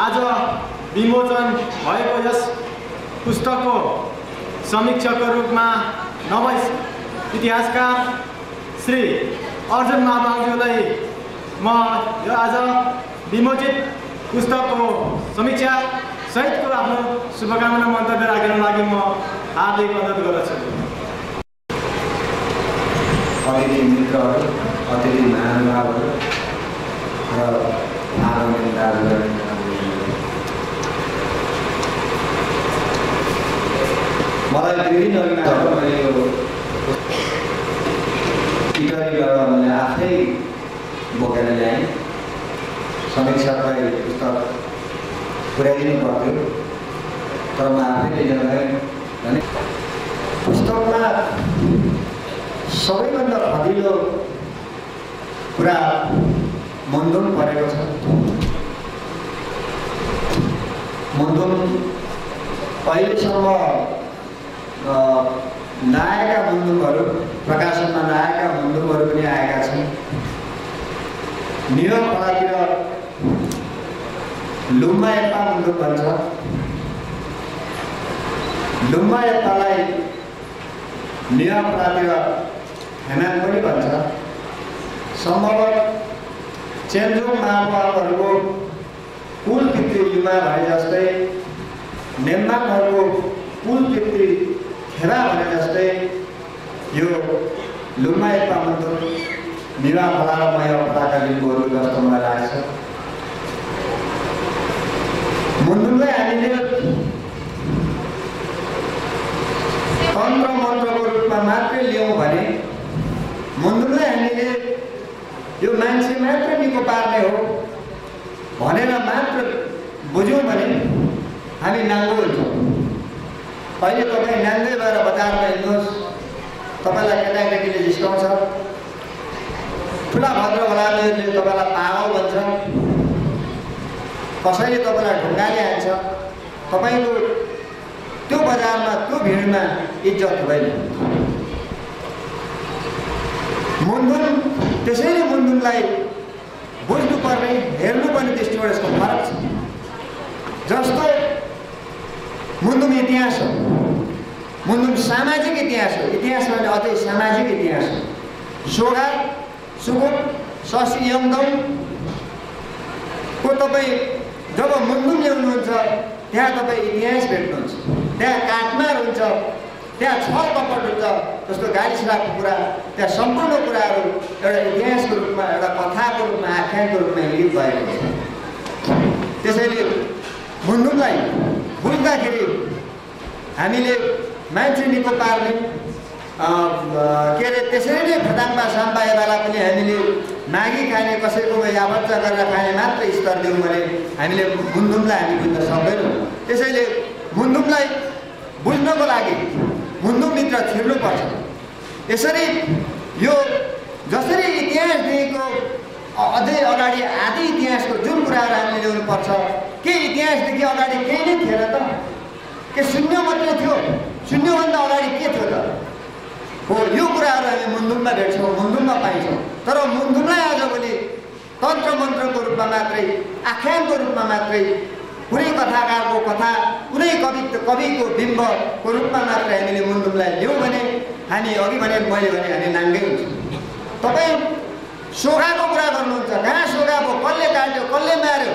आज विमोचन भएको यस पुस्तकको समीक्षकको रूपमा नभई इतिहासकार श्री अर्जुन महाबाबुलाई म यो आज विमोचित पुस्तकको समीक्षा सहितको आफ्नो शुभकामना मन्तव्य राख्न लागि म हार्दिक अनुरोध गर्दछु। अतिथि मित्रहरू अतिथि महानुभावहरू र आगामी दाजुभाइ मलाई मात्र मैले यो इटलीबाट मैले आफै बोकेर ल्याएँ। समीक्षकलाई पुस्तक पुर्याइदिनु पर्थ्यो। तर म आफै लिएर गएँ भने पुस्तकमा सबैभन्दा फदिलो कुरा मन्दुम परेको छ। मन्दुम अहिलेसम्म नआएका मन्दुमहरू प्रकाशनमा नआएका मन्दुमहरू पनि आएका छन्। नियो खोलातिर लुम्बा एप्पा मन्दुम भन्छ। लुम्बा एप्पालाई नियो खोलातिर हेनान पनि भन्छ। सम्भवत चेन्जोङ महानुभावहरूको कुल पितृ युवा भए जस्तै नेम्बाङहरूको कुल पितृ खेरा भने जस्तै यो लुम्बा एप्पा मन्दुर निवा खोला र मय जस्तो मलाई लाग्छ। मुन्डुलाई हामीले तन्त्र मन्त्रको रूपमा मात्रै लियौँ भने मुन्डुलाई हामीले यो मान्छे मात्र निको पार्ने हो भनेर मात्र बुझ्यौँ भने हामी नाङ्गो हुन्छौँ। अहिले तपाईँ नाङ्गै भएर बजारमा हिँड्नुहोस् तपाईँलाई केटाकेटीले जिस्काउँछ। ठुला भद्र भलाहरूले तपाईँलाई पागल भन्छ। कसैले तपाईँलाई ढुङ्गाले हान्छ तपाईँको त्यो बजारमा त्यो भिडमा इज्जत हुँदैन। मुन्धुन त्यसैले मुन्धुनलाई बुझ्नुपर्ने हेर्नुपर्ने दृष्टिबाट यसको फरक छ। जस्तो मुन्धुम इतिहास हो। मुन्धुम सामाजिक इतिहास हो। इतिहास भने अझै सामाजिक इतिहास हो। सोगा सुगुट शशी यङदमको तपाईँ जब मुन्धुम ल्याउनुहुन्छ त्यहाँ तपाईँ इतिहास भेट्नुहुन्छ। त्यहाँ काटमार हुन्छ त्यहाँ छल कपट हुन्छ जस्तो गाडी सडाको कुरा त्यहाँ सम्पूर्ण कुराहरू एउटा इतिहासको रूपमा एउटा कथाको रूपमा आख्यानको रूपमा लिप भएको छ। त्यसैले मुन्धुमलाई बुझ्दाखेरि हामीले मान्छे निको पार्ने के अरे त्यसरी नै फटाङमा साम्बाएवाला पनि हामीले मागी खाने कसैकोमा यावच्चा गरेर खाने मात्र स्तर दिउँ भने हामीले मुन्धुमलाई हामी बुझ्न सक्दैनौँ। त्यसैले मुन्धुमलाई बुझ्नको लागि मुन्धुमभित्र छिर्नुपर्छ। यसरी यो जसरी इतिहासदेखिको अ- अझै अगाडि आदि इतिहासको जुन कुराहरू हामीले ल्याउनुपर्छ के इतिहासदेखि अगाडि केही नै थिएन त? के शून्य मात्रै थियो? शून्यभन्दा अगाडि के थियो त? हो यो कुराहरू हामी मुन्धुममा भेट्छौँ मुन्धुममा पाइन्छौँ। तर मुन्धुमलाई आजभोलि तन्त्र मन्त्रको रूपमा मात्रै आख्यानको रूपमा मात्रै कुनै कथाकारको कथा कुनै कवि कविको बिम्बको रूपमा मात्रै हामीले मुन्धुमलाई ल्याउँ भने हामी अघि भने मैले भने हामी नाङ्गै हुन्छौँ। तपाईँ सोगाको कुरा गर्नुहुन्छ। कहाँ सोगा भयो कसले काट्यो कसले मार्यो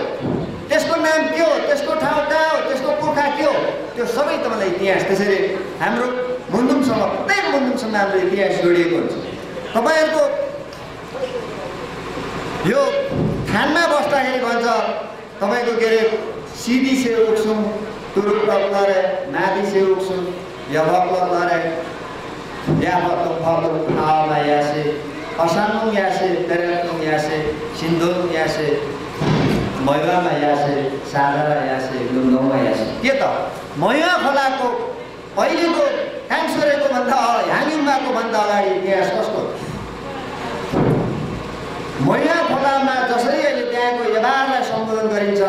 त्यसको नाम के हो? त्यसको ठाउँ कहाँ हो? त्यसको पुर्खा के हो? त्यो सबै तपाईँलाई इतिहास। त्यसरी हाम्रो मुन्धुमसँग प्रत्येक मुन्धुमसँग हाम्रो इतिहास जोडिएको हुन्छ। तपाईँहरूको यो खानमा बस्दाखेरि भन्छ तपाईँको के अरे सिधी से उठ्छौँ तुरुक लरे नादी से उठ्छौँ यभक लरे याफत फल आमा यासे असानुङ यासे तेरेनुङ यासे सिन्धुङ यासे मैवामा यासे साधारा यासे लुङ्गौमा यासे के त मैवा खोलाको अहिलेको काङसोरेको भन्दा ह्याङिङमाको भन्दा अगाडि इतिहास कस्तो मैया खोलामा जसरी अहिले त्यहाँको यबारलाई सम्बोधन गरिन्छ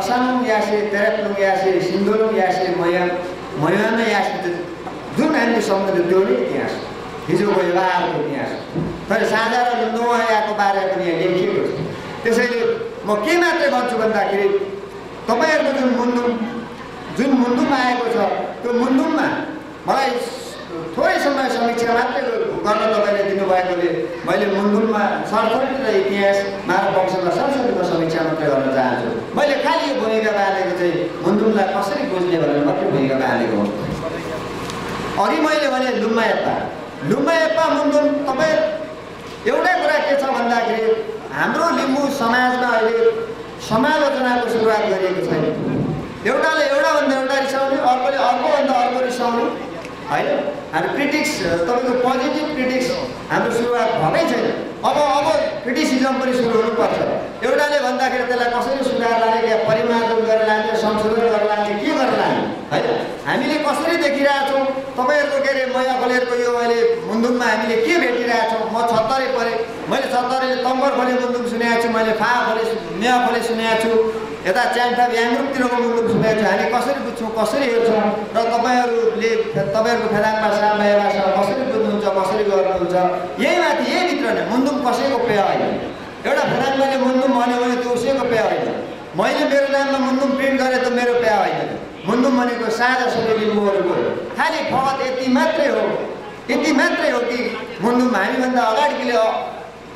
असानुङ यासे तेरेप्लुङ यासे सिन्धुलुङ यासे मैया मैयामा यासे जुन हामीले सम्बोधन त्यो नै इतिहास। हिजोको यबारको इतिहास। तर साझा र लुङ्गोमा याको बारेमा पनि यहाँ लेखिएको छ। त्यसैले म के मात्रै भन्छु भन्दाखेरि तपाईँहरूको जुन मुन्धुम जुन मुन्धुम आएको छ त्यो मुन्धुममा मलाई थोरै समय समीक्षा मात्रै गर्न तपाईँले दिनुभएकोले मैले मुन्धुममा सरसरी र इतिहास मानव वंशमा सरसरीको समीक्षा मात्रै गर्न चाहन्छु। मैले खालि यो भूमिका बाँधेको चाहिँ मुन्धुमलाई कसरी बुझ्ने भनेर मात्रै भूमिका बाँधेको हो। अघि मैले भने लुम्मा एप्पा मुन्धुम तपाईँ एउटै कुरा के छ भन्दाखेरि हाम्रो लिम्बू समाजमा अहिले समालोचनाको सुरुवात गरिएको छैन। एउटाले एउटाभन्दा एउटा रिसाउने अर्कोले अर्कोभन्दा अर्को रिसाउने होइन? हाम्रो क्रिटिक्स तपाईँको पोजिटिभ क्रिटिक्स हाम्रो सुरुवात भएकै छैन। अब अब क्रिटिसिजम पनि सुरु हुनुपर्छ। एउटाले भन्दाखेरि त्यसलाई कसरी सुधार लाने या परिमार्जन गरेर लाने संशोधन गरेर लाने के गरेर लाने होइन हामीले कसरी देखिरहेछौँ तपाईँहरूको के अरे मैया खोलेरको यो अहिले मुन्दुममा हामीले के भेटिरहेछौँ म छत्तरे परेँ। मैले छत्तरे तम्बर खोले मुन्दुम सुनेको छु मैले फा खोले मेवा खोले सुनेको छु। यता च्याङ्ठा याङरुपतिरको मुन्दुम सुनेको छु। हामी कसरी बुझ्छौँ कसरी हेर्छौँ? र तपाईँहरूले तपाईँहरूको फेदाङ भाषा माया भाषा कसरी बुझ्नुहुन्छ कसरी गर्नुहुन्छ? यही माथि यही भित्र नै मुन्दुम कसैको पेय होइन। एउटा फेदाङमाले मुन्दुम भन्यो भने त्यो उसैको पेय होइन। मैले मेरो नाममा मुन्दुम प्रिन्ट गरेँ त मेरो पेय होइन। मुन्दुम भनेको साझा सबै लिम्बूहरूको हो। खालि फगत यति मात्रै हो। यति मात्रै हो कि मुन्दुम हामीभन्दा अगाडिकोले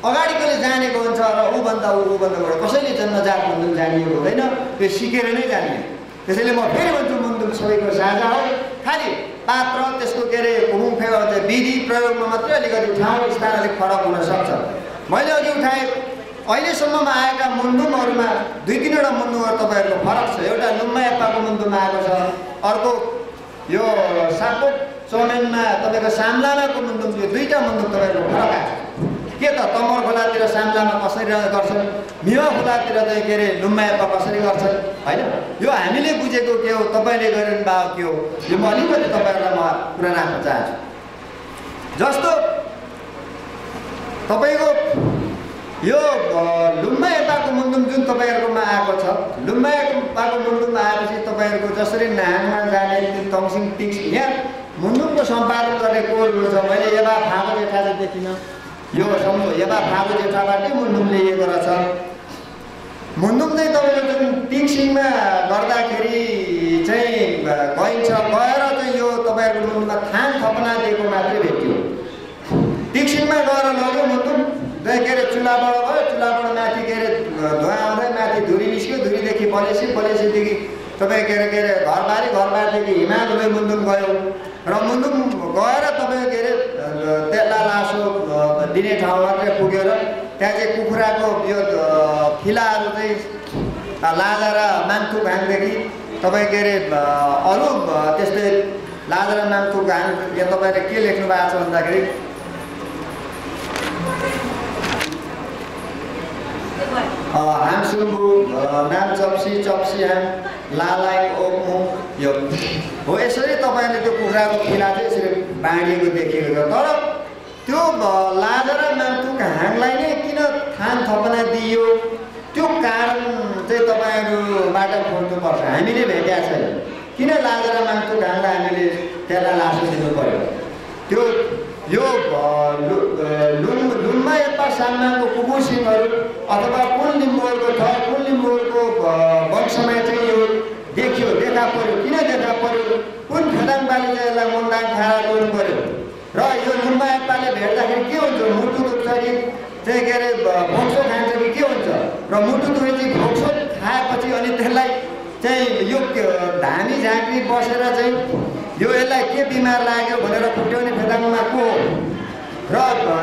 अगाडिकोले जानेको हुन्छ र ऊभन्दा ऊ ऊभन्दा बाट कसैले जन्मजात मुन्दुम जानिएको हुँदैन त्यो सिकेर नै जान्ने त्यसैले म फेरि भन्छु मुन्दुम सबैको साझा हो। खालि पात्र त्यसको के अरे हुम फे विधि प्रयोगमा मात्रै अलिकति ठाउँ स्थान अलिक फरक हुनसक्छ मैले अघि उठाएँ अहिलेसम्ममा आएका मुन्दुमहरूमा दुई तिनवटा मुन्दुमहरू तपाईँहरूको फरक छ। एउटा लुम्मा एप्पाको मुन्दुम आएको छ अर्को यो सापो चौमेनमा तपाईँको साम्लामाको मुन्दुम यो दुईवटा मुन्दुम तपाईँहरूको फरक आएको के त तमर खोलातिर साम्लामा कसरी गर्छन्? मिवा खोलातिर चाहिँ के अरे लुम्मा एप्पा कसरी गर्छन्? होइन? यो हामीले बुझेको के हो तपाईँले गरिरहनु भएको के हो यो म अलिकति तपाईँहरूलाई म कुरा राख्न चाहन्छु। जस्तो तपाईँको यो लुम्बा एपाको मुन्दुम जुन तपाईँहरूकोमा आएको छ लुम्बा एपाको मुन्दुम आएपछि तपाईँहरूको जसरी नाङमा जाने तङसिङ टिक्स यहाँ मुन्दुमको सम्पादन गर्ने को छ। मैले एबा फागो जेठा चाहिँ देखिनँ। यो सम्झो एबा फागो जेठाबाटै मुन्दुम ल्याइएको रहेछ। मुन्दुम चाहिँ तपाईँको जुन टिक्सिङमा गर्दाखेरि चाहिँ गइन्छ गएर चाहिँ यो तपाईँहरूको मुन्दुममा थान थपना दिएको मात्रै भेट्यो। टिक्सिङमा गएर लग्यो मुन्दुम। के अरे चुलाबाट भयो चुलाबाट माथि के अरे धुवा आउँदै माथि धुरी निस्क्यो धुरीदेखि पलेसी पलेसीदेखि तपाईँ के अरे के अरे घरबारी घरबारीदेखि हिमालय मुन्दुम गयो। र मुन्दुम गएर तपाईँ के अरे तेल्ला लासो दिने ठाउँ मात्रै पुगेर त्यहाँ चाहिँ कुखुराको यो फिलाहरू चाहिँ लाजा र मान्थु घाङदेखि तपाईँ के अरे अरू त्यस्तै लाजा र मान्थु घाङ यहाँ तपाईँले के लेख्नु भएको छ भन्दाखेरि हामसुम्बु नाम चप्सी चप्सी हाम लालाइ ओक्मु यो हो यसरी तपाईँले त्यो कुखुराको किला चाहिँ यसरी बाँडिएको देखिएको छ तर त्यो लाजा र नामथुक हाङलाई नै किन थान थपना दियो त्यो कारण चाहिँ तपाईँहरूबाट खोज्नुपर्छ हामीले भेटेका छैन किन लाजा र नामथुक हाङलाई हामीले त्यसलाई लासो दिनु पऱ्यो त्यो यो लुम लुम्मा एप्पा सामनाको कुकुसिङहरू अथवा कुन लिम्बूहरूको छ कुन लिम्बूहरूको वंशमा चाहिँ यो देखियो देखा पऱ्यो किन देखा पऱ्यो कुन फेदाङ बालीले यसलाई मुन्दाङ खाना गर्नु पऱ्यो र यो लुम्बा एप्पाले भेट्दाखेरि के हुन्छ? मुटु दुख्छ कि चाहिँ के अरे भोक्सो खान्छ कि के हुन्छ? र मुटु दुखेपछि भोक्सो खाएपछि अनि त्यसलाई चाहिँ यो धामी झाँक्री बसेर चाहिँ यो यसलाई के बिमार लाग्यो भनेर फुट्याउने फेदाङमा को र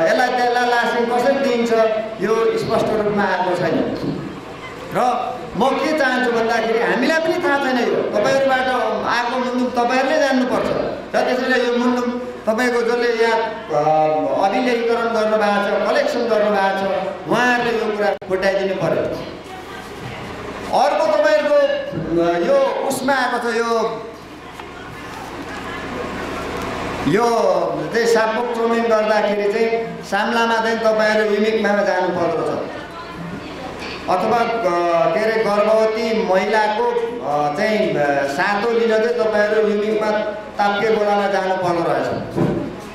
यसलाई त्यसलाई लासिङ कसरी दिन्छ यो स्पष्ट रूपमा आएको छैन। र म के चाहन्छु भन्दाखेरि हामीलाई पनि थाहा छैन यो। तपाईँहरूबाट आएको मुन्दुम तपाईँहरूले जान्नुपर्छ। र त्यसैले यो मुन्दुम तपाईँको जसले यहाँ अभिलेखीकरण गर्नुभएको छ कलेक्सन गर्नुभएको छ उहाँहरूले यो कुरा फुटाइदिनु पऱ्यो अर्को तपाईँहरूको यो उसमा आएको छ यो यो चाहिँ सापुक चौमिन गर्दाखेरि चाहिँ साम्लामा चाहिँ तपाईँहरू युनिकमा जानु पर्दो छ अथवा के अरे गर्भवती महिलाको चाहिँ सातो लिन चाहिँ तपाईँहरू युनिकमा ताप्के गोलामा जानु पर्दो रहेछ।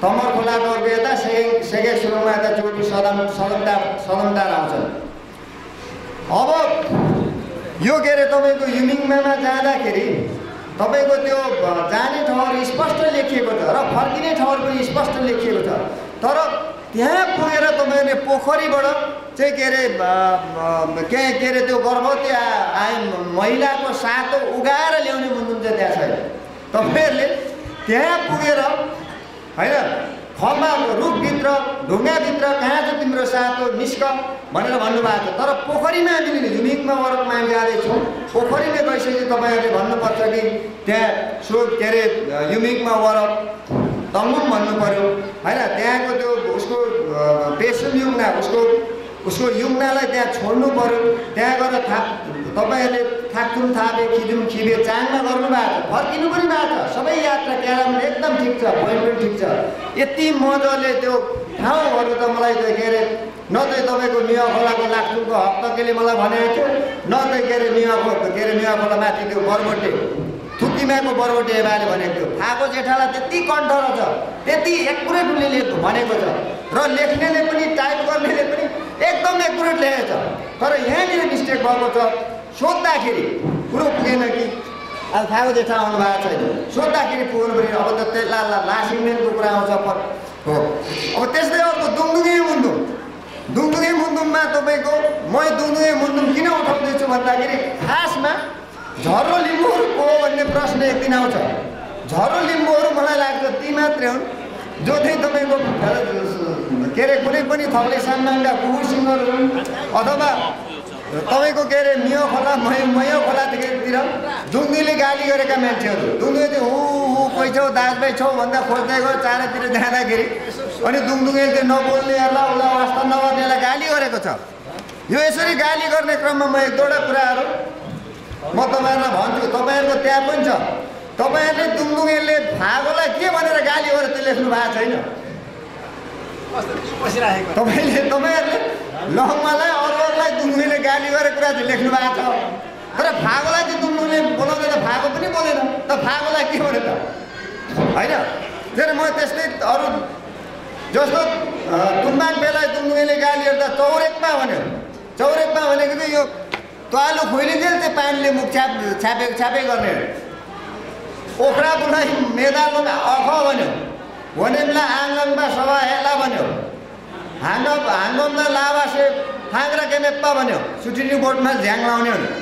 तमर खोलाको अर्को यता सेकेङ सेके सुरुमा यता चोटी सदम सदमदार सदमदार आउँछ अब यो के अरे तपाईँको युमिङमामा जाँदाखेरि तपाईँको त्यो जाने ठाउँहरू स्पष्ट लेखिएको छ र फर्किने ठाउँहरू पनि स्पष्ट लेखिएको छ। तर त्यहाँ पुगेर तपाईँहरूले पोखरीबाट चाहिँ के अरे के के अरे त्यो गर्भवती आए महिलाको सातो उगाएर ल्याउने मुन्नुन त्यहाँ छैन तपाईँहरूले त्यहाँ पुगेर होइन खम्बा रुखभित्र ढुङ्गाभित्र कहाँ छ तिम्रो सातो निस्क भनेर भन्नुभएको छ। तर पोखरीमा हामीले झुमिङमा वरकमा जाँदैछौँ पोखरीमा गइसकेपछि तपाईँहरूले भन्नुपर्छ कि त्यहाँ सो के अरे युमिङमा वरक। तङ्गुम भन्नु पऱ्यो होइन त्यहाँको त्यो उसको पेसुम उसको उसको युङ्नालाई त्यहाँ छोड्नु पऱ्यो त्यहाँ गएर थाप तपाईँहरूले थाक्थुम थापे खिजुम खिबे चाङमा गर्नु भएको छ फर्किनु पनि भएको छ। सबै यात्रा क्यारामा एकदम ठिक छ पोइन्ट पनि ठिक छ। यति मजाले त्यो ठाउँहरू त मलाई त के अरे न चाहिँ तपाईँको निवा खोलाको लाक्चुङको हप्तकेले मलाई भनेको थियो न त के अरे निवा के अरे निवा खोला माथि त्यो बरबोटे थुकिमाको बरबोटे एबाले भनेको थियो। फाको जेठालाई त्यति कण्ठ रहेछ त्यति एकुरेट उसले लेख भनेको छ। र लेख्नेले पनि टाइप गर्नेले पनि एकदम एकुरेट लेखेको तर यहाँनिर मिस्टेक भएको छ सोद्धाखेरि कुरो पुगेन कि? अब फाको जेठा आउनु भएको छैन। सोद्धाखेरि पुग्नु पऱ्यो। अब त त्यसलाई लासिङमेनको कुरा आउँछ। हो। अब त्यस्तै अर्को दुङदुङे मुन्दुम। दुङदुङे मुन्दुममा तपाईँको म दुङदुङे मुन्दुम किन उठाउँदैछु भन्दाखेरि खासमा झर्रो लिम्बूहरू को भन्ने प्रश्न एक दिन आउँछ। झर्रो लिम्बूहरू मलाई लाग्छ ती मात्रै हुन् जो चाहिँ तपाईँको के अरे कुनै पनि थप्ले सामाङ्गा कुकुर सिंहहरू हुन् अथवा तपाईँको के अरे मियो खोला मै मयो खोलातिर दुङ्गीले गाली गरेका मान्छेहरू। दुङ्गे चाहिँ हु हु कोही छौ दाजुभाइ छौ भन्दा खोज्दै गयो चारैतिर जाँदाखेरि। अनि दुङदुङे चाहिँ नबोल्नेहरूलाई उसलाई वास्ता नगर्नेलाई गाली गरेको छ। यो यसरी गाली गर्ने क्रममा म एक दुईवटा कुराहरू म तपाईँहरूलाई भन्छु। तपाईँहरूको त्यहाँ पनि छ। तपाईँहरूले दुङदुङेले फागोलाई के भनेर गाली गरेर त्यो लेख्नु भएको छैन? तपाईँले तपाईँहरूले लहङमालाई अरू अरूलाई दुङदुङेले गाली गरेको कुरा चाहिँ लेख्नु भएको छ। तर फागोलाई चाहिँ दुङदुङले बोलाउँदैन फागो पनि बोलेन। त फागोलाई के भने त? होइन? फेरि म त्यस्तै अरू जस्तो अ, तुम्बाङ बेलाई दुङदुङेले गाली गर्दा चौरेकमा भन्यो। चौरेकमा भनेको चाहिँ यो तालु खुइलिन्जेल चाहिँ पानीले मुख छ्याप छ्यापे छ्यापे गर्ने ओखरा बुढाइ मेदालमा अख भन्यो। वनेम्ला आङ्गनमा सभा हेला भन्यो। हाङ्ग हाङ्गममा लावासे फाङ्रा केमेप्पा भन्यो। सुटिनी बोटमा झ्याङ लाउने भन्यो।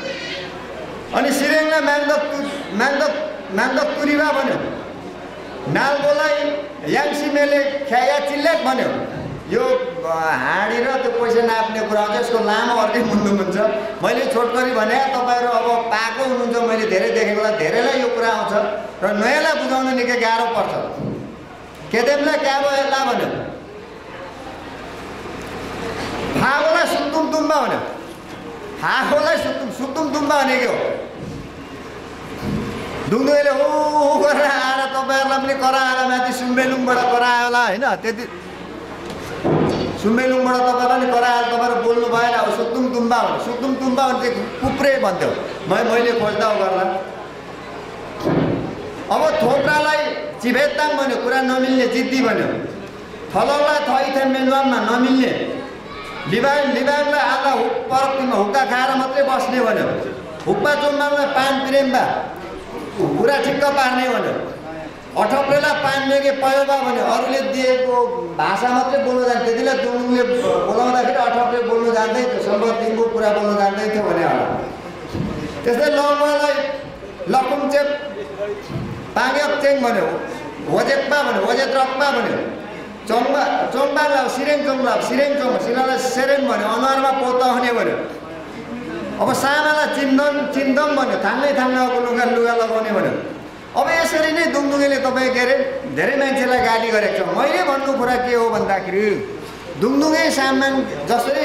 अनि सिरेङमा म्याङ्दक तु म्याङ्दक म्याङ्दक तुरिबा भन्यो। नालगोलाई याङसिमेले ख्याया चिल्लेक भन्यो। यो हाँडी र त्यो पैसा नाप्ने कुरा हुन्छ यसको लामो अर्कै मुन्नु हुन्छ मैले छोटकरी भने तपाईँहरू अब पाएको हुनुहुन्छ मैले धेरै देखेकोलाई धेरैलाई यो कुरा आउँछ। र नयाँलाई बुझाउन निकै गाह्रो पर्छ। केदेमलाई क्या भयो ला भन्यो फागोलाई सुत्तुम तुम्बा भन्यो फागोलाई सुत्तुम सुत्तुम तुम्बा भनेको हो दुङ्दुले ऊ ऊ गरेर आएर तपाईँहरूलाई पनि कराएर माथि सुम्बेलुङबाट करायो होला होइन त्यति सुम्बेलुङबाट तपाईँलाई पनि कराएर तपाईँहरू बोल्नु भएन अब सुक्तुङ तुम्बा भन्यो सुक्तुङ तुम्बा भने चाहिँ कुप्रे भन्थ्यो मैले खोज्दा गर्दा अब थोक्रालाई चिभेताङ भन्यो कुरा नमिल्ने जिद्दी भन्यो। थलौलाई थइथेन मेलवानमा नमिल्ने। लिबाङ लिबाङलाई आधा हुक परक्तिमा हुक्का खाएर मात्रै बस्ने भन्यो। हुक्पा चुम्बाङलाई पान प्रेम्बा। कुरा ठिक्क पार्ने भन्यो। अठप्रेलाई पान मेगे पयोबा भन्यो। अरूले दिएको भाषा मात्रै बोल्नु जान्थ्यो त्यति बेला दुङले बोलाउँदाखेरि अठप्रे बोल्नु जान्दैन सम्भव दिनको कुरा बोल्नु जान्दैन थियो भने होला। त्यस्तै लङमालाई लकुमचेप पाङ्यक चेङ भन्यो वजेप्पा भन्यो वजेत रक्पा भन्यो। चम्बा चम्बालाई सिरेङ चम्बा सिरेङ चम्बा सिरालाई सेरेङ भन्यो अनुहारमा पोता हुने भन्यो। अब सानालाई चिन्दन चिन्दम भन्यो थाङ्नै थाङ्नाको लुगा लुगा लगाउने भन्यो। अब यसरी नै दुङदुङेले तपाईँ के अरे धेरै मान्छेलाई गाली गरेको छ। मैले भन्नु कुरा के हो भन्दाखेरि दुङदुङे सामान जसरी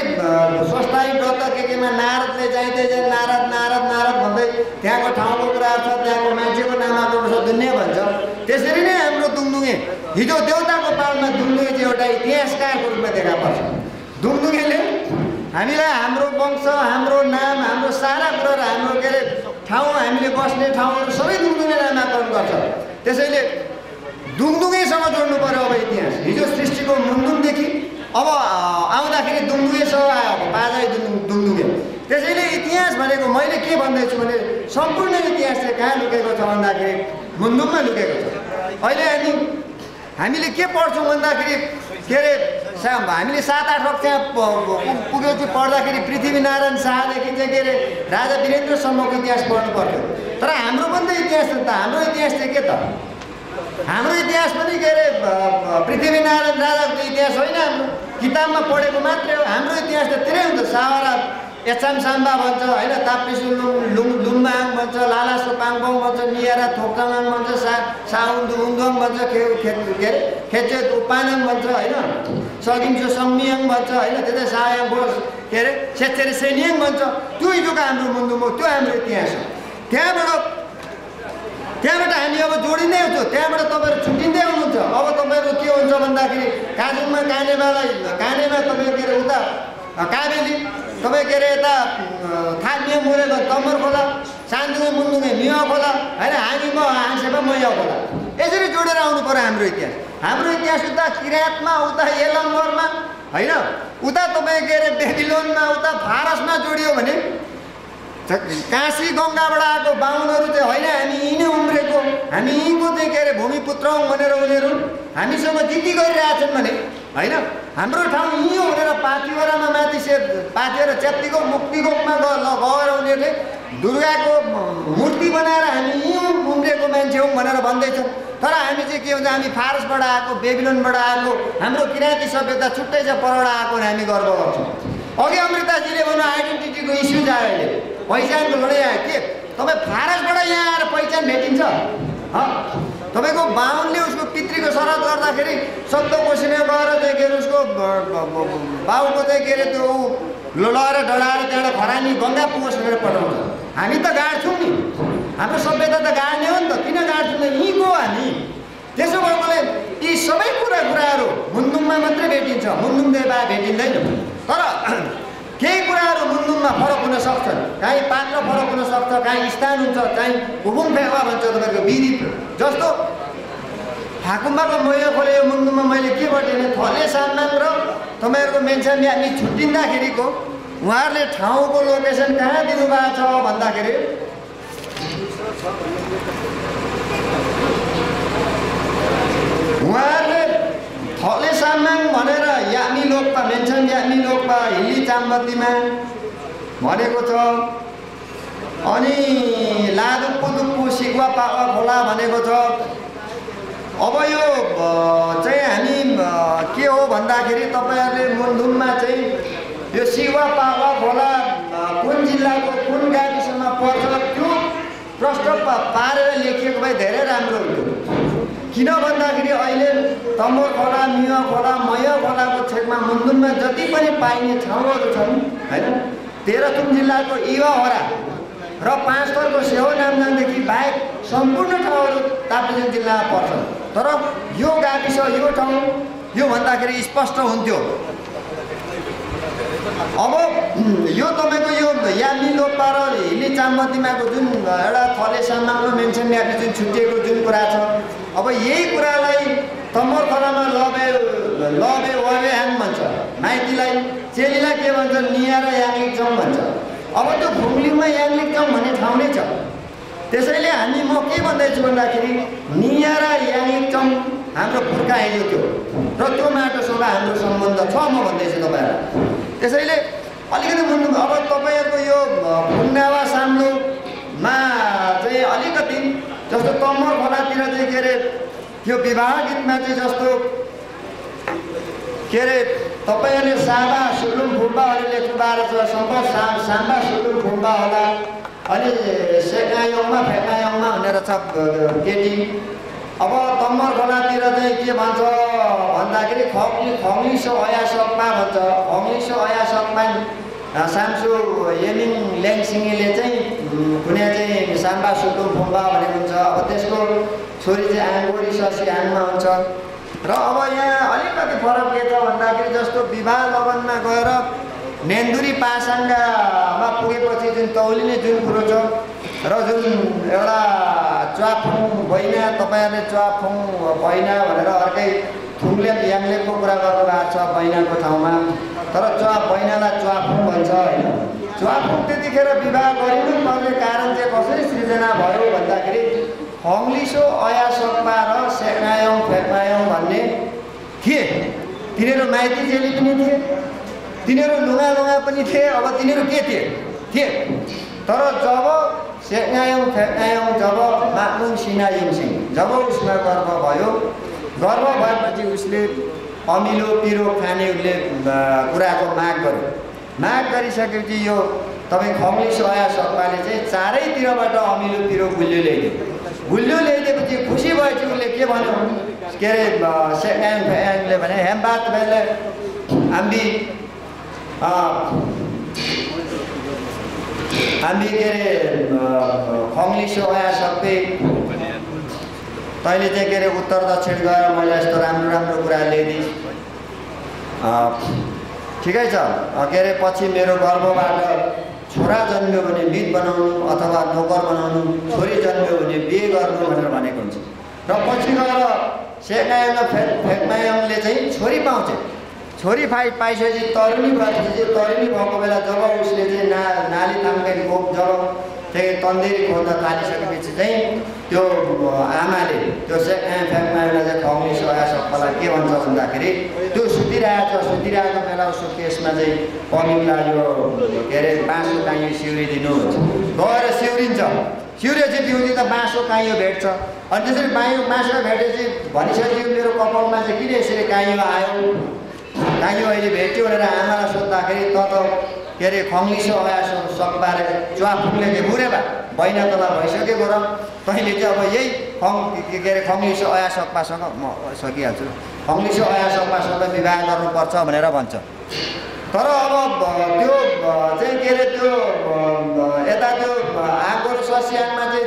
स्वस्थायी व्रत के केमा नारदले चाहिँदै चाहिँ नारद नारद नारद भन्दै त्यहाँको ठाउँको कुरा छ त्यहाँको मान्छेको नामको छ दुनियाँ भन्छ। त्यसरी नै हाम्रो दुङदुङे हिजो देउताको पालमा दुङदुङे चाहिँ एउटा इतिहासकारको रूपमा देखा पर्छ। दुङदुङेले हामीलाई हाम्रो वंश हाम्रो नाम हाम्रो सारा कुराहरू हाम्रो के अरे ठाउँ हामीले बस्ने ठाउँहरू सबै दुङदुङे नामाकरण गर्छ। त्यसैले दुङदुङेसँग जोड्नु पऱ्यो अब इतिहास। हिजो सृष्टिको मुन्दुङदेखि अब आउँदाखेरि दुङदुङेसँग आयो अब बाजाइ दुङ त्यसैले इतिहास भनेको मैले के भन्दैछु भने सम्पूर्ण इतिहास चाहिँ कहाँ लुकेको छ भन्दाखेरि मुन्दुममा लुकेको छ। अहिले हामी हामीले के पढ्छौँ भन्दाखेरि के अरे हामीले सात आठ कक्षा प- प- पुग्यो चाहिँ पढ्दाखेरि पृथ्वीनारायण शाहदेखि चाहिँ के अरे राजा वीरेन्द्रसम्मको इतिहास पढ्नु पर्थ्यो तर हाम्रो पनि त इतिहास त हाम्रो इतिहास चाहिँ के त? हाम्रो इतिहास पनि के अरे पृथ्वीनारायण राजाको इतिहास होइन हाम्रो। किताबमा पढेको मात्रै हो। हाम्रो इतिहास त तिनै हुन्छ। सावरा एचाम साम्बा भन्छ होइन ताप्पिसु लुङ लुङ लुम्बाङ भन्छ लाला सोपाङबङ भन्छ नियारा थोक्टाङ भन्छ सा साउन्दु उन्दोङ भन्छ खे खे के अरे खेचे उपानाङ भन्छ होइन। सगिङसो सम्मियाङ भन्छ होइन त्यतै सायाङ बोस के अरे सेचेरे सेनियाङ भन्छ। त्यो हिजोको हाम्रो मुन्दुम त्यो हाम्रो इतिहास हो। त्यहाँबाट त्यहाँबाट हामी अब जोडिँदै हुन्छौँ। त्यहाँबाट तपाईँहरू छुट्टिँदै हुनुहुन्छ। अब तपाईँहरू के हुन्छ भन्दाखेरि काजुङमा कानेमालाई कानेमा तपाईँ के अरे उता काबेली तपाईँ के अरे यता थामिया मोरेको कम्बर खोला सान्दुङे मुन्दुङे मिया खोला होइन हामी म हाँसेमा मैया खोला। यसरी जोडेर आउनु पऱ्यो हाम्रो इतिहास। हाम्रो इतिहास उता किराँतमा उता एलम्बरमा होइन उता तपाईँ के अरे बेबिलोनमा उता फारसमा जोडियो भने काशी गङ्गाबाट आएको बाहुनहरू चाहिँ होइन हामी यहीँ नै उम्रेको। हामी यहीँको चाहिँ के अरे भूमिपुत्र हौँ भनेर उनीहरू हामीसँग जिद्दी गरिरहेछन् भने होइन? हाम्रो ठाउँ यहीँ हो भनेर पाथिवरामा माथि से पाथिवरा च्याप्तीको मुक्तिगोपमा ग गएर उनीहरूले दुर्गाको मूर्ति बनाएर हामी यहीँ उम्रेको मान्छे हौँ भनेर भन्दैछन्। तर हामी चाहिँ के भन्छ हामी फारसबाट आएको बेबिलोनबाट आएको हाम्रो किराँती सभ्यता छुट्टै छ परबाट आएको हामी गर्व गर्छौँ। अघि अमृताजीले भन्नु आइडेन्टिटीको इस्यु आयो अहिले। पहिचानको लडाइँ आयो के? तपाईँ फारसबाट यहाँ आएर पहिचान भेटिन्छ। तपाईँको बाहुनले उसको पितृको शरद गर्दाखेरि सत्तो कोसिने गएर चाहिँ के अरे उसको बाउको चाहिँ के अरे त्यो ऊ लएर डढाएर त्यहाँबाट खरानी गङ्गा पुगोस् भनेर पठाउँछ। हामी त गाड्छौँ नि। हाम्रो सभ्यता त गाड्ने हो नि त। किन गाड्छौँ त? यहीँको हो हामी। त्यसो भएकोले यी सबै कुरा कुराहरू मुन्दुङमा मात्रै भेटिन्छ। मुन्दुङदै बा भेटिँदैन। तर केही कुराहरू मुन्दुङमा फरक हुन सक्छन् काहीँ पात्र फरक हुन सक्छ काहीँ स्थान हुन्छ काहीँ हुकुम फेवा भन्छ तपाईँको विधि जस्तो हाकुम्बाको मैया खोले यो मुन्दुङमा मैले के गरेँ भने थले सामान र तपाईँहरूको मेन्सन हामी छुट्टिँदाखेरिको उहाँहरूले ठाउँको लोकेसन कहाँ दिनुभएको छ भन्दाखेरि उहाँहरूले थले सामाङ भनेर यामी लोकपा मेन्सन यामी लोकपा हिल्ली चाम्बतीमा भनेको छ अनि लादुप्पु दुप्पु सिकुवा पावा खोला भनेको छ अब यो चाहिँ हामी के हो भन्दाखेरि तपाईँहरूले मुन्धुममा चाहिँ यो सिवा पावा खोला कुन जिल्लाको कुन गाविसमा पर्छ त्यो प्रश्न पारेर लेखिएको भए धेरै राम्रो हुन्थ्यो किन भन्दाखेरि अहिले तम्बो खोला मिया खोला मय खोलाको छेकमा मुन्दुममा जति पनि पाइने ठाउँहरू छन् होइन? तेह्रथुम जिल्लाको इवाहरा र पाँच थरको सेहो नामदाङदेखि बाहेक सम्पूर्ण ठाउँहरू ताप्लेजुङ जिल्लामा पर्छन्। तर यो गाविस यो ठाउँ यो भन्दाखेरि स्पष्ट हुन्थ्यो। अब यो तपाईँको यो यामी लोपा र हिली चामतीमाको जुन एउटा थले सामानमा मेन्सन यापी जुन छुट्टिएको जुन कुरा छ अब यही कुरालाई तम्बर खोलामा लबे लबे वबे ह्याङ भन्छ। माइतीलाई चेलीलाई के भन्छ? निया र याङलिकचङ भन्छ। अब त्यो घुम्लिङमा याङलिकचङ भन्ने ठाउँ नै छ। त्यसैले हामी म के भन्दैछु भन्दाखेरि निया र याङलिकचङ हाम्रो पुर्खा हिजो थियो र त्यो माटोसँग हाम्रो सम्बन्ध छ म भन्दैछु तपाईँहरूलाई। त्यसैले अलिकति मुन्नु अब तपाईँहरूको यो फुन्डावा साम्लोमा चाहिँ अलिकति जस्तो कम्मर खोलातिर चाहिँ के अरे त्यो विवाह गीतमा चाहिँ जस्तो के अरे तपाईँहरूले साबा सुलुङ फुम्बा भने लेख्नु भएको छ सम्भव सा साम्बा सुलुङ फुम्बा होला अनि सेकायोङमा फेकायोङमा भनेर छ केटी। अब तम्बर खोलातिर चाहिँ के भन्छ भन्दाखेरि खग्ली खग्ली सो अया सक्पा भन्छ। खग्ली सो अया सक्पा अ, साम्सु येमिङ ल्याङसिङेले चाहिँ कुनै चाहिँ साम्बा सुटुङ फुम्बा भनेको हुन्छ। अब त्यसको छोरी चाहिँ आङ्गोरी ससी आङमा हुन्छ। र अब यहाँ अलिकति फरक के छ भन्दाखेरि जस्तो विवाह लगनमा गएर नेन्दुरी पासाङ्गामा पुगेपछि जुन तौलिने जुन कुरो छ र जुन एउटा च्वाफुङ भैना तपाईँहरूले च्वाफुङ भैना भनेर अर्कै थुङ्लेप याङलेपको कुरा गर्नुभएको छ बैनाको ठाउँमा। तर च्वा बैनालाई च्वाफुङ भन्छ होइन। च्वाफुङ त्यतिखेर विवाह गरिनु पर्ने कारण चाहिँ कसरी सृजना भयो भन्दाखेरि हङ्लिसो अयासप्पा र सेक्नायौँ फेक्नायौँ भन्ने थिए। तिनीहरू माइती चेली पनि थिए। तिनीहरू लुगा लुगा पनि थिए। अब तिनीहरू के थिए? थिए। तर जब सेक्नायौँ फेक्नायौँ जब माक्लुङ सिनायुङ सिंह जब उसमा गर्भ भयो गर्भ भएपछि उसले अमिलो पिरो खाने उसले कुराको माग गर्यो माग गरिसकेपछि यो तपाईँ खम्लिस अया सक्पाले चाहिँ चारैतिरबाट अमिलो पिरो गुलियो ल्याइदियो गुलियो ल्याइदिएपछि खुसी भएपछि उसले के भन्यो के अरे सेक्याङ फ्याङले भने हेमबात बेलले हामी हामी के अरे खम्लिसो अया सबै। तैँले चाहिँ के अरे उत्तर दक्षिण गएर मैले यस्तो राम्रो राम्रो कुरा ल्याइदिइस् ठिकै छ। के अरे पछि मेरो गर्भबाट छोरा जन्म्यो भने मित बनाउनु अथवा नोकर बनाउनु छोरी जन्म्यो भने बिहे गर्नु भनेर भनेको हुन्छ। र पछि गएर सेकायङ र फे चाहिँ छोरी पाउँछ। छोरी पाइ पाइसकेपछि तरुणी भएपछि तरुणी भएको बेला जब उसले चाहिँ ना नाली थाम्के गोप जब चाहिँ तन्देरी खोज्न थालिसकेपछि चाहिँ त्यो आमाले त्यो फेक्मायङलाई चाहिँ खुवाउने सघा सबैलाई के भन्छ भन्दाखेरि त्यो सुतिरहेको छ सुतिरहेको बेला उसको केसमा चाहिँ पनिङलाई यो के अरे बाँसो काइयो सिउरी दिनु गएर सिउरिन्छ। सिउरेपछि पिउँदै त बाँसो काइयो भेट्छ। अनि त्यसरी बायो बाँसो भेटेपछि भनिसक्यो मेरो कपालमा चाहिँ किन यसरी काइयो आयो? काइयो अहिले भेट्यो भनेर आमालाई सोद्धाखेरि त त के अरे खङ्लिसो अयासो सकबारे च्वाफुङले के बुरेबा बैना तला भइसकेको र तैँले चाहिँ अब यही खङ के अरे खङ्लिसो अया सक्पासँग म सकिहाल्छु। खङ्लिसो अया सक्पासँग विवाह गर्नुपर्छ भनेर भन्छ। तर अब त्यो चाहिँ के अरे त्यो यता त्यो आगो र सस्याङमा चाहिँ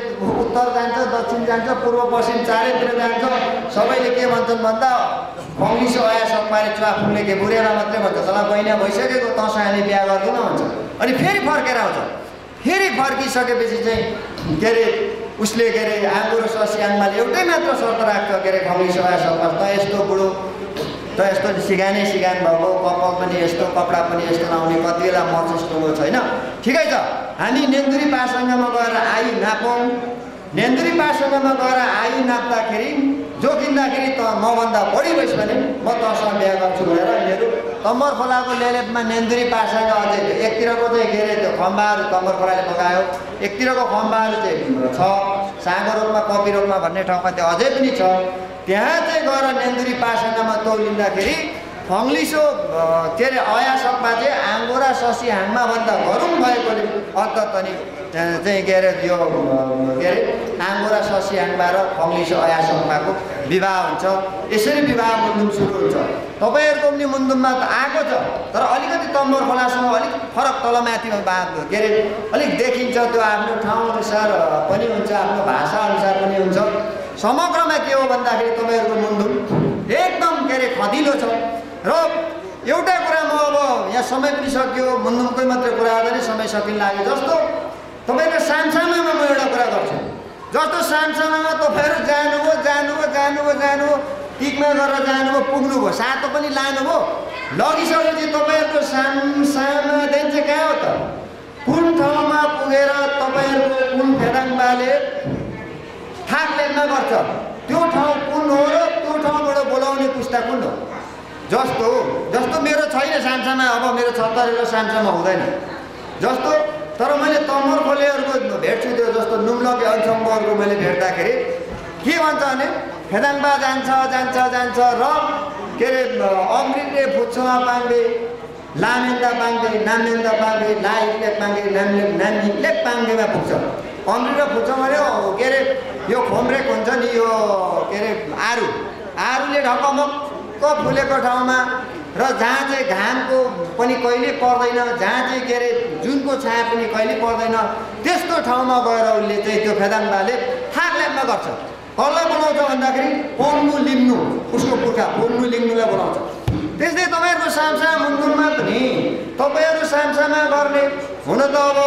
उत्तर जान्छ दक्षिण जान्छ पूर्व पश्चिम चारैतिर जान्छ। सबैले के भन्छन् भन्दा कङ्ग्रेस आया सकपारे चुवाफुङले के बुढेला मात्रै भन्छ। तल बहिना भइसकेको तँसँग हामी बिहा गर्दैन भन्छ। अनि फेरि फर्केर आउँछ। फेरि फर्किसकेपछि चाहिँ के अरे उसले के अरे आगो र एउटै मात्र शर्त राख्छ के अरे कङ्ग्रेस आया सकपार त यस्तो बुढो त यस्तो सिगानै सिगान भएको कपाल पनि यस्तो कपडा पनि यस्तो लाउने कति बेला मर्छ जस्तो छैन। ठिकै छ। हामी नेन्दुरी पासँगमा गएर आयु नापौँ। नेन्दुरी पासँगमा गएर आयु नाप्दाखेरि जोगिँदाखेरि त मभन्दा बढी भइस् भने म तँसँग बिहा गर्छु भनेर यिनीहरू कम्बर खोलाको लेलेपमा नेन्दुरी पासँग अझै एकतिरको चाहिँ के अरे त्यो खम्बाहरू कम्बर खोलाले पकायो। एकतिरको खम्बाहरू चाहिँ छ। साँगो रोगमा कपी रोगमा भन्ने ठाउँमा त्यो अझै पनि छ। त्यहाँ चाहिँ गएर नेन्दुरी पासँगमा तौलिँदाखेरि फङ्लिसो के अरे अया चाहिँ आङ्गोरा ससी हाङमा भन्दा गरौँ भएकोले अर्थ पनि चाहिँ के अरे यो के अरे आङ्गोरा ससी हाङमा र फङ्लिसो अया सकमाको विवाह हुन्छ। यसरी विवाह मुन्दुम सुरु हुन्छ। तपाईँहरूको पनि मुन्दुममा त आएको छ तर अलिकति तम्बर खोलासँग अलिक फरक तलमाथिमा बा के अरे अलिक देखिन्छ त्यो आफ्नो ठाउँअनुसार पनि हुन्छ आफ्नो भाषाअनुसार पनि हुन्छ। समग्रमा के हो भन्दाखेरि तपाईँहरूको मुन्दुम एकदम के अरे खदिलो छ। र एउटा कुरा म अब यहाँ समय पनि सक्यो मुन्दुमकै मात्रै कुरा गर्दा समय सकिन लाग्यो। जस्तो तपाईँको सामसामामा म एउटा कुरा गर्छु। जस्तो सामसामामा तपाईँहरू जानुभयो जानुभयो जानुभयो जानुभयो टिकमा गरेर जानुभयो पुग्नुभयो सातो पनि लानुभयो। लगिसकेपछि तपाईँहरूको सामसामादेखि चाहिँ कहाँ हो त? कुन ठाउँमा पुगेर तपाईँहरूको कुन फेदाङबाले थाक लेख्न गर्छ? त्यो ठाउँ कुन हो र त्यो ठाउँबाट बोलाउने पुस्ता कुन हो? जस्तो जस्तो मेरो छैन सामसामा अब मेरो छत्तरीको सामसामा हुँदैन। जस्तो तर मैले तमर खोलेहरूको भेट्छु त्यो जस्तो नुम्लके अनसम्महरूको मैले भेट्दाखेरि के भन्छ भने फेदाङबा जान्छ जान्छ जान्छ र के अरे अमृतले फुच्चोमा पाङ्दे लामेन्दा पाङ्दे नामेन्दा पाङ्दे लाइले पाङ्दे नामले नामीले पाङ्देमा पुग्छ अमृत र भने के अरे यो खोम्रेक हुन्छ नि यो के अरे आरु। आरुले ढकमक्क फुलेको ठाउँमा र जहाँ चाहिँ घामको पनि कहिले पर्दैन जहाँ चाहिँ के अरे जुनको छाया पनि कहिले पर्दैन त्यस्तो ठाउँमा गएर उसले चाहिँ त्यो थाक ल्याप्न गर्छ। कसलाई बनाउँछ भन्दाखेरि पोल्नु लिम्नु उसको पुर्खा पोल्नु लिम्नुलाई बनाउँछ त्यस्तै तपाईँहरूको सामसा मुन्दुममा पनि तपाईँहरू सामसामा गर्ने हुन त अब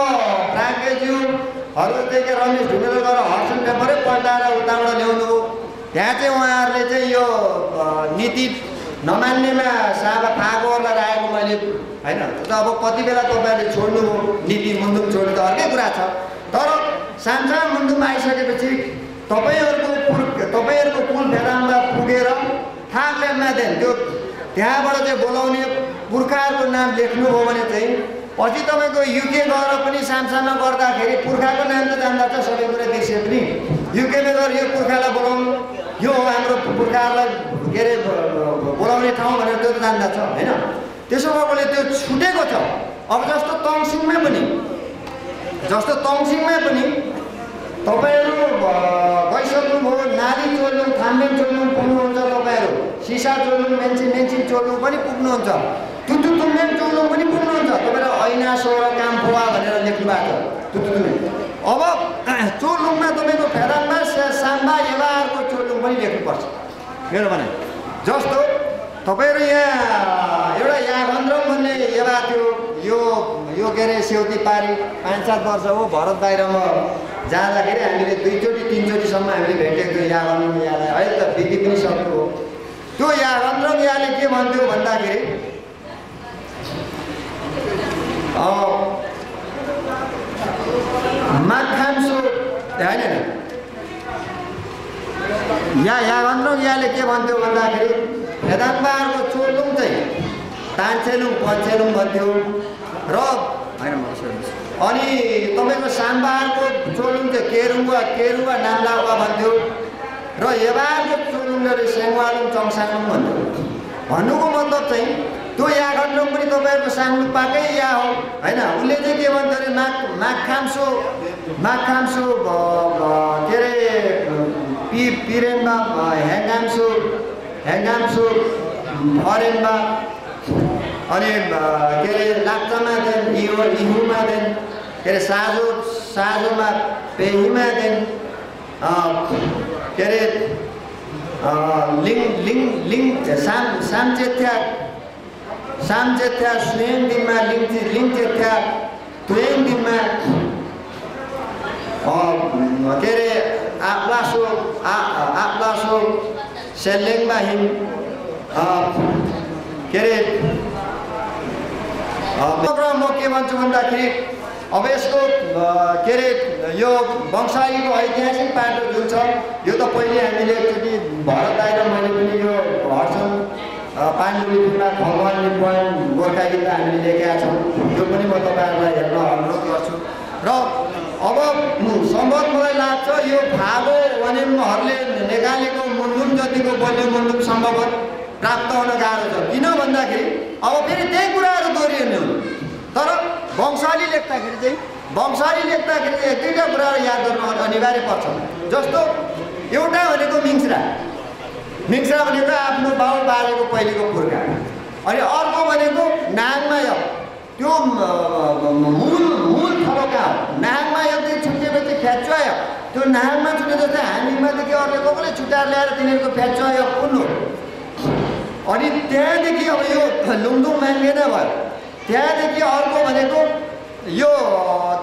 प्राज्ञज्यूहरू चाहिँ रमेश ढुङ्गेर गएर हर्सन पेपरै पल्टाएर उताबाट ल्याउनु हो। त्यहाँ चाहिँ उहाँहरूले चाहिँ यो नीति नमान्नेमा साबा फागोहरूलाई राखेको मैले होइन? त अब कति बेला तपाईँहरूले छोड्नु हो? नीति मुन्दुम छोड्नु त अर्कै कुरा छ। तर सानसा मुन्दुम आइसकेपछि तपाईँहरूको तपाईँहरूको कुल भेदाममा पुगेर ठाकले देन। त्यो त्यहाँबाट चाहिँ बोलाउने पुर्खाहरूको नाम लेख्नुभयो भने चाहिँ पछि तपाईँको युके गएर पनि सानसानो गर्दाखेरि पुर्खाको नाम त जान्दा छ सबै कुरा बिर्से पनि युकेमा गएर यो पुर्खालाई बोलाउनु यो हाम्रो पुर्खाहरूलाई के अरे बोलाउने ठाउँ भनेर त्यो त जान्दा छ होइन? त्यसो भएकोले त्यो छुटेको छ। अब जस्तो तङसिङमा पनि जस्तो तङसिङमा पनि तपाईँहरू गइसक्नुभयो नाली चोल्नु थाम्बेन चोल्नु पुग्नुहुन्छ तपाईँहरू। सिसा चोल्नु मेन्सिन मेन्सिन चोल्नु पनि पुग्नुहुन्छ। तुतु तुम्बेन चोल्नु पनि पुग्नुहुन्छ। तपाईँहरू ऐना सोह्र काम फोवा भनेर लेख्नु भएको छ। तुतु तुम्बेन अब चोलुङमा तपाईँको फेदानमा साम्बा एवाहरूको चोलुङ पनि लेख्नुपर्छ मेरो भनाइ जस्तो तपाईँहरू यहाँ एउटा यागन्द्रम भन्ने एवा थियो यो यो के अरे सेउती पारी पाँच सात वर्ष हो भरत बाहिरमा जाँदाखेरि हामीले दुईचोटि तिनचोटिसम्म हामीले भेटेको थियो यागन्द्रम यालाई अहिले त बिति पनि सक्नु हो त्यो यागन्द्रम याले के भन्थ्यो भन्दाखेरि माखान्सो होइन? या यागन्द्रम याले के भन्थ्यो भन्दाखेरि हेदाम्बाहरूको चोलुङ चाहिँ तान्छेलुङ पन्छेलुङ भन्थ्यो। र होइन अनि तपाईँको साम्बारको चोलुङ चाहिँ केरुवा केरुवा नाम्लावा भन्थ्यो। र एबारको चोलुङले सेङ्वालुङ चङसाङलुङ भन्थ्यो। भन्नुको मतलब चाहिँ त्यो यागन्द्रम पनि तपाईँहरूको साङ्लुपाकै या हो होइन उसले चाहिँ के भन्छ अरे माग माघखाम्सो माघखाम्सो के अरे पि पिरेम्बा ह्याङ्गाम्सो ह्याङ्गाम्सो हरेम्बा अनि के अरे लाप्चामा देन इहो इहुमा देन के अरे साझो साझोमा पेहीमा देन के अरे लिङ लिङ लिङ साम सामचेथ्या सामचेथ्या स्वयं दिनमा लिङ्ची लिङ्चेथ्या त्वेङ दिनमा के अरे आप्लासो आप्लासो सेलेङमा हिम के अरे म के भन्छु भन्दाखेरि अब यसको के अरे यो वंशावलीको ऐतिहासिक पाटो जुन छ यो त पहिले हामीले एकचोटि भरत आएर मैले पनि यो पाण्डुलिपिमा भगवान लिम्बुवान गोर्खा गीत हामीले लेखेका छौँ। त्यो पनि म तपाईँहरूलाई हेर्न अनुरोध गर्छु। र अब सम्भव मलाई लाग्छ यो भागो वनिमहरूले निकालेको मुन्डुम जतिको बलियो मुन्डुम सम्भवत प्राप्त हुन गाह्रो छ। किन भन्दाखेरि अब फेरि त्यही कुराहरू दोहोरिने हुन्। तर वंशाली लेख्दाखेरि चाहिँ वंशाली लेख्दाखेरि एक दुईवटा कुराहरू याद गर्नु अनिवार्य पर्छ। जस्तो एउटा भनेको मिङ्स्रा मिङ्स्रा भनेको आफ्नो बाउ बारेको पहिलेको पुर्खा। अनि अर्को भनेको नागमाय। त्यो मूल मूल थलो कहाँ हो नागमा यदि छुट्टिएपछि फ्याचुवायो। त्यो नागमा छुट्यो जस्तै हामीमादेखि अरूले को कसले छुट्याएर ल्याएर तिनीहरूको फ्याचुवायो कुन हो? अनि त्यहाँदेखि अब यो लुङदुङ माङ्गे नै भयो। त्यहाँदेखि अर्को भनेको यो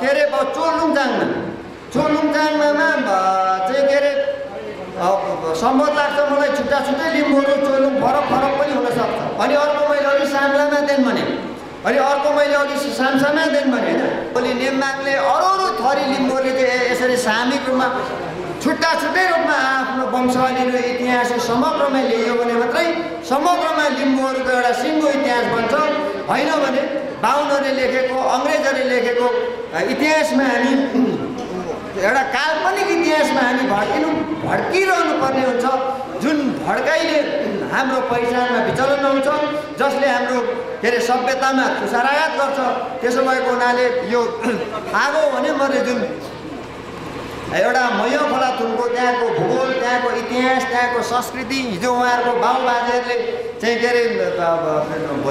के अरे चोलुङजाङमा चोलुङजाङमा चाहिँ के अरे सम्भव लाग्छ मलाई छुट्टा छुट्टै लिम्बूहरू चोलुङ फरक फरक पनि हुनसक्छ अनि अर्को मैले अघि साम्लामा देन भने अनि अर्को मैले अघि सामसामा देन भने होइन? भोलि नेममाङले अरू अरू थरी लिम्बूहरूले चाहिँ यसरी सामिक रूपमा छुट्टा छुट्टै रूपमा आफ्नो वंशावली र इतिहास समग्रमा ल्याइयो भने मात्रै समग्रमा लिम्बूहरूको एउटा सिङ्गो इतिहास बन्छ। होइन भने बाहुनहरूले लेखेको अङ्ग्रेजहरूले लेखेको इतिहासमा हामी एउटा काल्पनिक इतिहासमा हामी भड्किनु भड्किरहनु पर्ने हुन्छ। जुन भड्काइले हाम्रो पहिचानमा विचलन आउँछ जसले हाम्रो के अरे सभ्यतामा खुसाराघात गर्छ त्यसो भएको हुनाले यो आगो भने मैले जुन एउटा मैया खोला थुनको त्यहाँको भूगोल त्यहाँको इतिहास त्यहाँको संस्कृति हिजो उहाँहरूको बाउ बाजेहरूले चाहिँ के अरे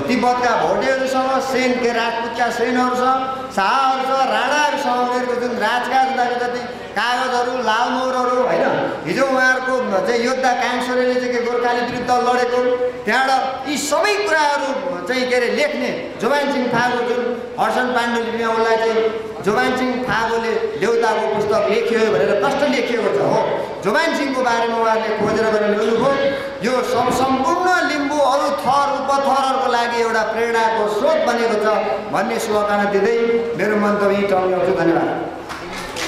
तिब्बतका भोटेहरूसँग सेन के राजपुतका सेनहरूसँग शाहहरूसँग राणाहरूसँग उनीहरूको जुन राजकाज हुँदाखेरि जति कागजहरू लालमोहरहरू होइन? हिजो उहाँहरूको चाहिँ योद्धा काङ्सोरेले चाहिँ के गोर्खाली विरुद्ध लडेको त्यहाँबाट यी सबै कुराहरू चाहिँ के अरे लेख्ने जोबान सिंह थागो जुन हर्सन पाण्डुलिपिमा उसलाई चाहिँ जोबान सिंह थागोले देउताको पुस्तक लेख्यो भनेर प्रष्ट लेखिएको छ हो। जोबान सिंहको बारेमा उहाँहरूले खोजेर गरेर ल्याउनुभयो यो सम सम्पूर्ण लिम्बू अरू थर उपथरहरूको लागि एउटा प्रेरणाको स्रोत बनेको छ भन्ने शुभकामना दिँदै मेरो मन्तव्य यहीँ टङ्ग्याउँछु। धन्यवाद।